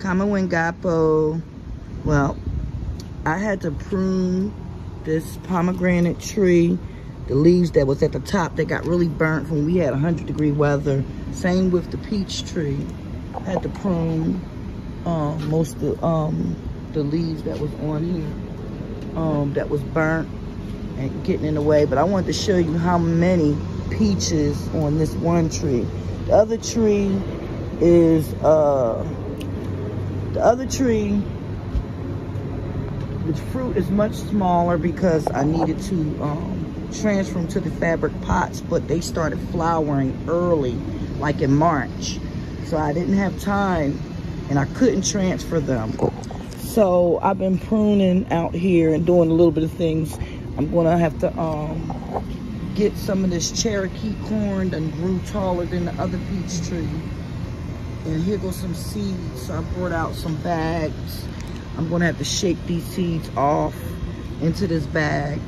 Kama Wengapo. Well, I had to prune this pomegranate tree. The leaves that was at the top, they got really burnt when we had 100 degree weather. Same with the peach tree. I had to prune um, most of the, um, the leaves that was on here um, that was burnt and getting in the way. But I wanted to show you how many peaches on this one tree. The other tree is, uh, the other tree, the fruit is much smaller because I needed to um, transfer them to the fabric pots, but they started flowering early, like in March. So I didn't have time and I couldn't transfer them. So I've been pruning out here and doing a little bit of things. I'm gonna have to um, get some of this Cherokee corn that grew taller than the other peach tree. And here goes some seeds. So I brought out some bags. I'm gonna have to shake these seeds off into this bag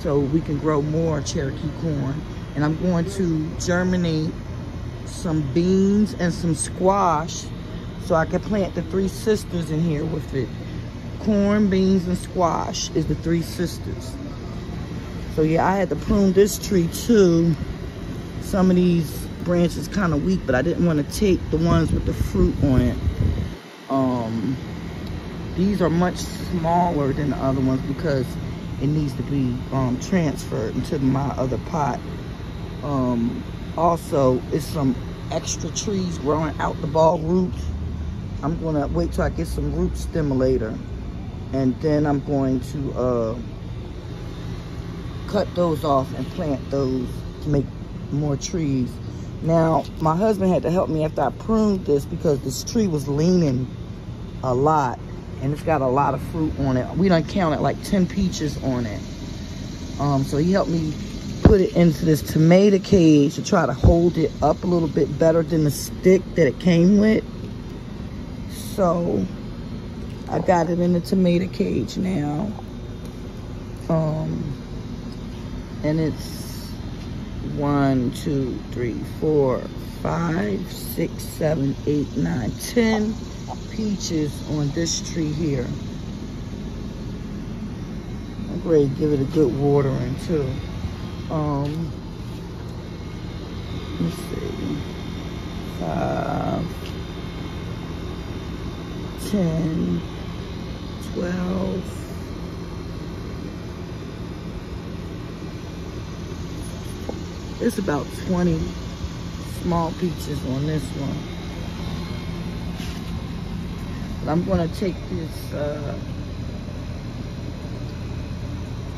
so we can grow more Cherokee corn. And I'm going to germinate some beans and some squash so I can plant the three sisters in here with it. Corn, beans, and squash is the three sisters. So yeah, I had to prune this tree too. Some of these branches is kind of weak, but I didn't want to take the ones with the fruit on it. Um, these are much smaller than the other ones because it needs to be um, transferred into my other pot. Um, also, it's some extra trees growing out the ball roots. I'm gonna wait till I get some root stimulator and then I'm going to uh, cut those off and plant those to make more trees. Now, my husband had to help me after I pruned this because this tree was leaning a lot and it's got a lot of fruit on it. We done counted like 10 peaches on it. Um, so he helped me put it into this tomato cage to try to hold it up a little bit better than the stick that it came with. So I got it in the tomato cage now. Um, and it's one, two, three, four, five, six, seven, eight, nine, ten peaches on this tree here. I'm ready to give it a good watering too. Um, let's see, five, ten, twelve. It's about 20 small peaches on this one. But I'm gonna take this uh,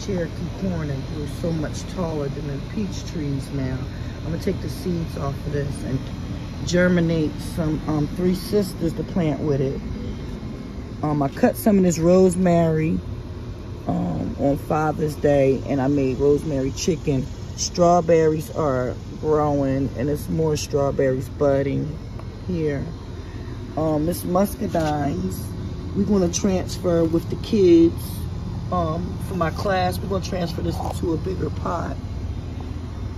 Cherokee corn and grew so much taller than the peach trees now. I'm gonna take the seeds off of this and germinate some um, Three Sisters to plant with it. Um, I cut some of this rosemary um, on Father's Day and I made rosemary chicken. Strawberries are growing and it's more strawberries budding here. Um, muscadines, we're gonna transfer with the kids um, for my class. We're gonna transfer this into a bigger pot.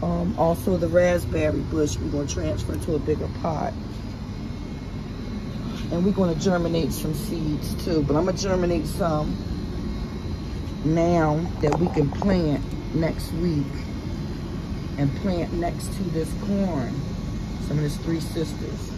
Um, also the raspberry bush, we're gonna transfer to a bigger pot. And we're gonna germinate some seeds too, but I'm gonna germinate some now that we can plant next week and plant next to this corn. Some of his Three Sisters.